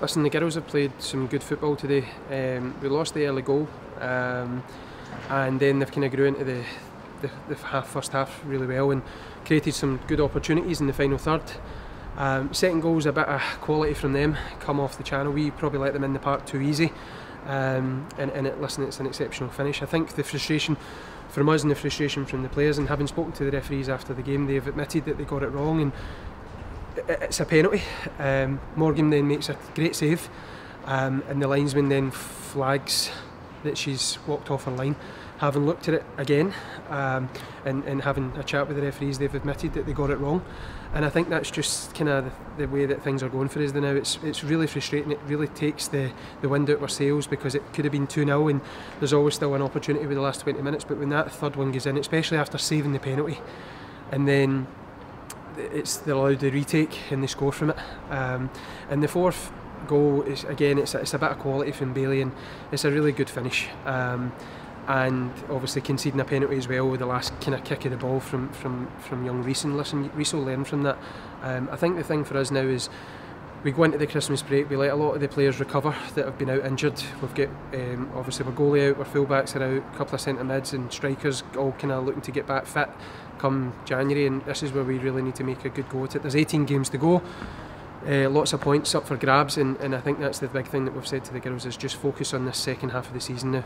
Listen, the girls have played some good football today. Um, we lost the early goal, um, and then they've kind of grew into the, the, the half, first half really well and created some good opportunities in the final third. Um, second goal's a bit of quality from them, come off the channel. We probably let them in the park too easy, um, and, and it, listen, it's an exceptional finish. I think the frustration from us and the frustration from the players, and having spoken to the referees after the game, they've admitted that they got it wrong and it's a penalty. Um, Morgan then makes a great save, um, and the linesman then flags that she's walked off her line. Having looked at it again um, and, and having a chat with the referees, they've admitted that they got it wrong. And I think that's just kind of the, the, way that things are going for us now. It's it's really frustrating. It really takes the, the wind out of our sails because it could have been 2 0 and there's always still an opportunity with the last 20 minutes. But when that third one goes in, especially after saving the penalty, and then it's they're allowed to retake and they score from it. Um, and the fourth goal is again it's a, it's a bit of quality from Bailey and it's a really good finish. Um, and obviously conceding a penalty as well with the last kind of kick of the ball from from from young Reese and listen Reese will learn from that. Um, I think the thing for us now is we go into the Christmas break, we let a lot of the players recover that have been out injured. We've got um, obviously our goalie out, our fullbacks are out, a couple of centre mids and strikers all kind of looking to get back fit come January, and this is where we really need to make a good go at it. There's 18 games to go. Uh, lots of points up for grabs, and, and I think that's the big thing that we've said to the girls is just focus on this second half of the season now.